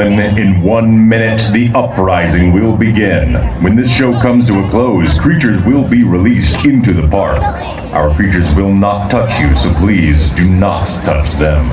Gentlemen, in one minute, the uprising will begin. When this show comes to a close, creatures will be released into the park. Our creatures will not touch you, so please do not touch them.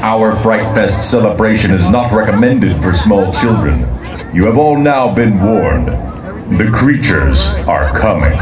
Our Fright Fest celebration is not recommended for small children. You have all now been warned. The creatures are coming.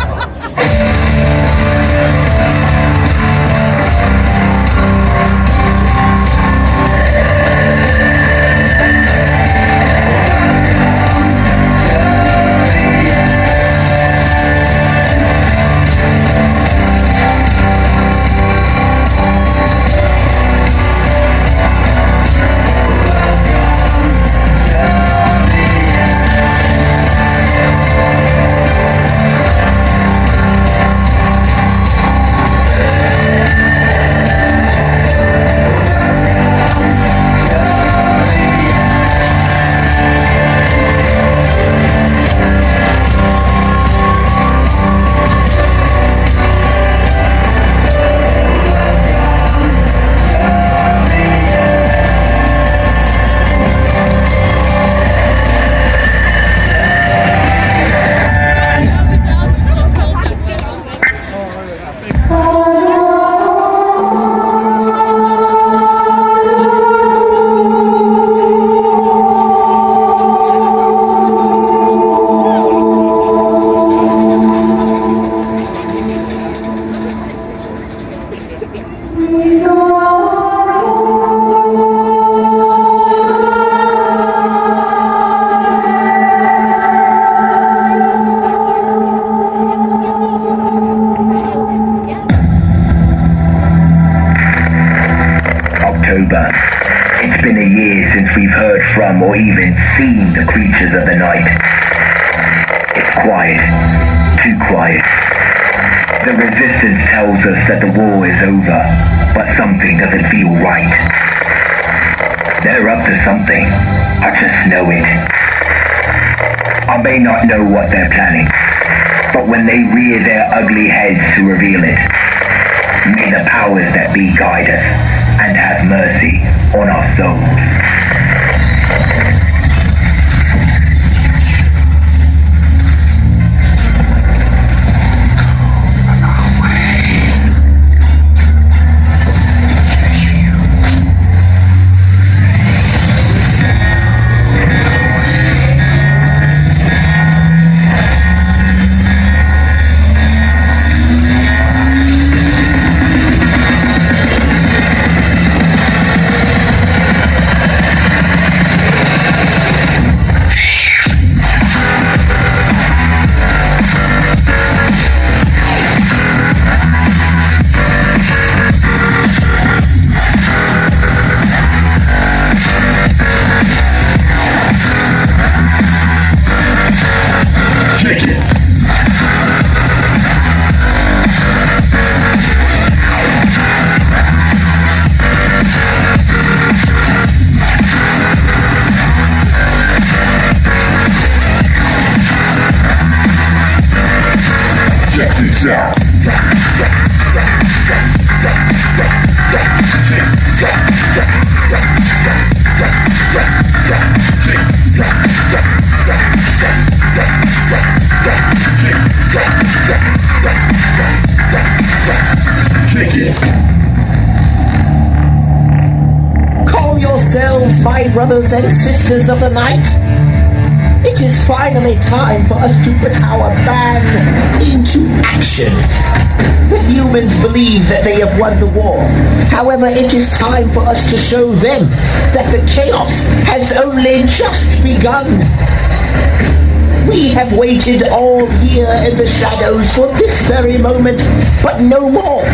Even seen the creatures of the night. It's quiet. Too quiet. The resistance tells us that the war is over, but something doesn't feel right. They're up to something. I just know it. I may not know what they're planning, but when they rear their ugly heads to reveal it, may the powers that be guide us and have mercy on our souls. Check out. Call yourselves my brothers and sisters of the night. It is finally time for us to put our plan into action. The humans believe that they have won the war. However, it is time for us to show them that the chaos has only just begun. We have waited all year in the shadows for this very moment, but no more.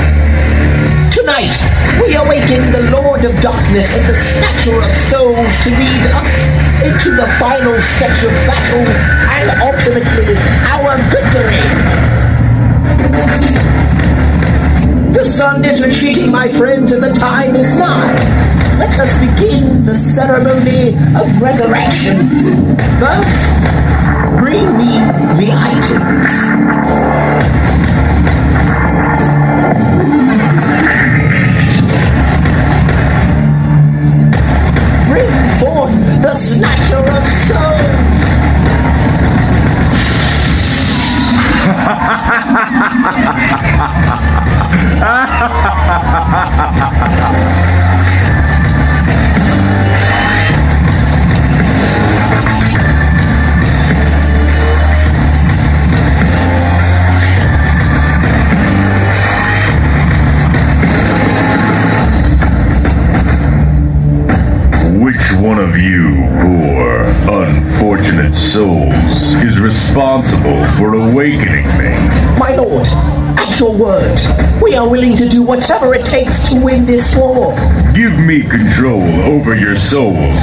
Tonight, we awaken the Lord of Darkness and the Snatcher of Souls to lead us into the final stretch of battle and ultimately our victory. The sun is retreating, my friends, and the time is nigh. Let us begin the ceremony of resurrection. First, bring me the items. You poor, unfortunate souls is responsible for awakening me? My lord, at your word, we are willing to do whatever it takes to win this war. Give me control over your souls,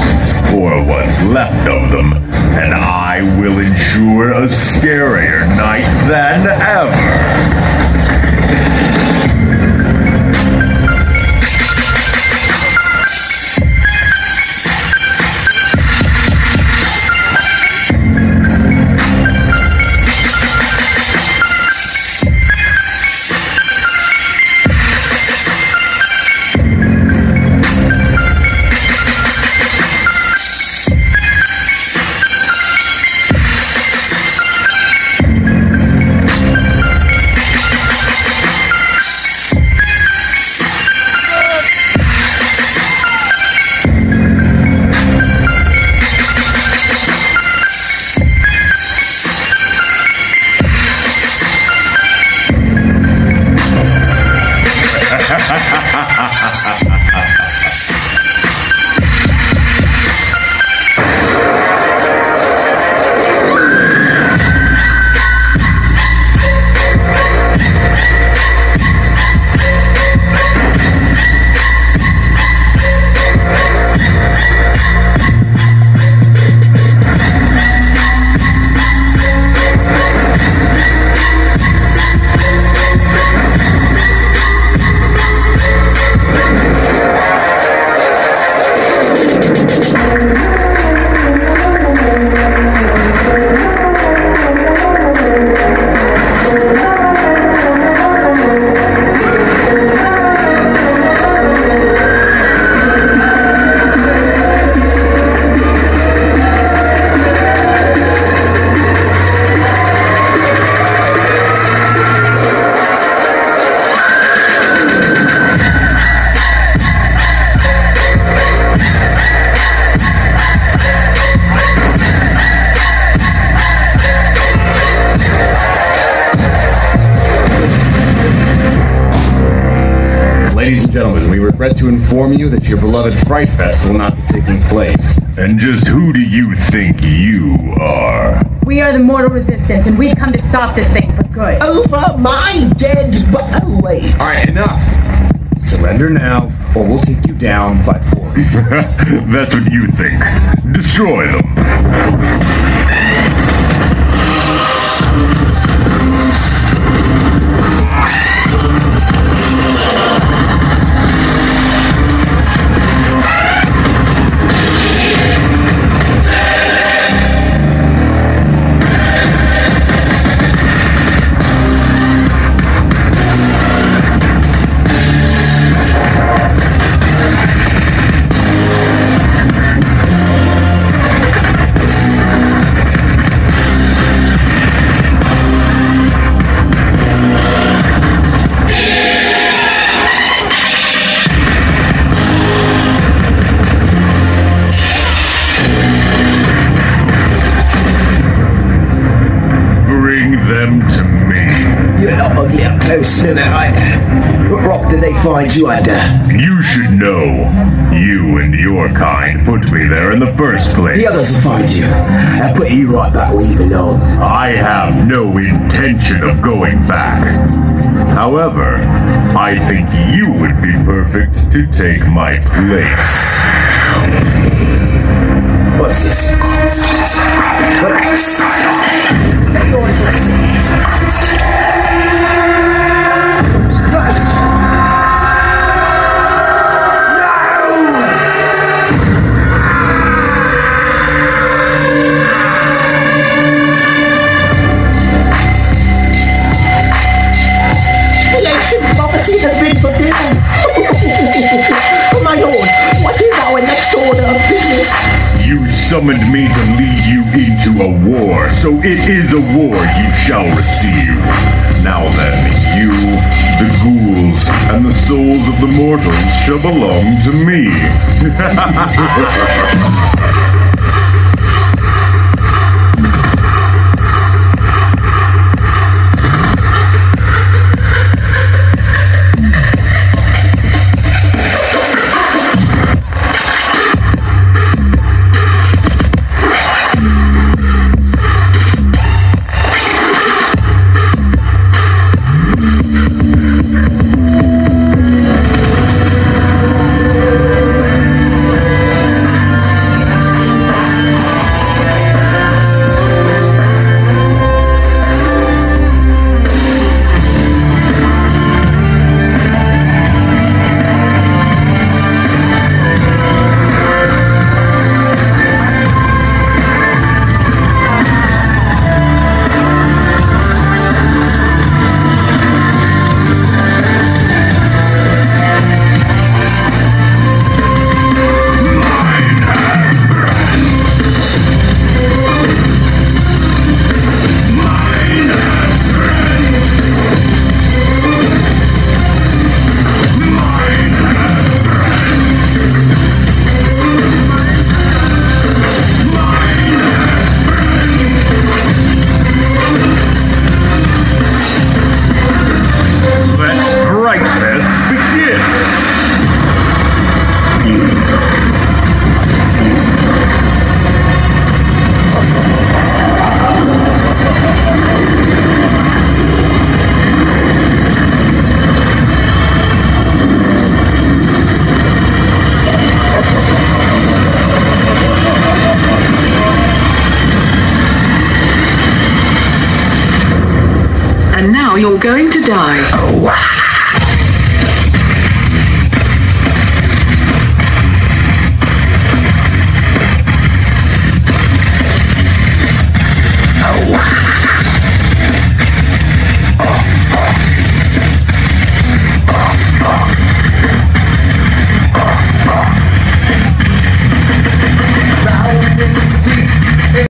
or what's left of them, and I will ensure a scarier night than ever. To inform you that your beloved Fright Fest will not be taking place. And just who do you think you are? We are the Mortal Resistance, and we've come to stop this thing for good. Over my dead bo- Oh. Alright, enough! Surrender now, or we'll take you down by force. That's what you think. Destroy them. Did they find you should know. You and your kind put me there in the first place. The others will find you and put you right back where you belong. I have no intention of going back. However, I think you would be perfect to take my place. What's this? The oh my lord, what is our next order of business? You summoned me to lead you into a war, so it is a war you shall receive. Now then, you, the ghouls, and the souls of the mortals shall belong to me. And now you're going to die. Oh,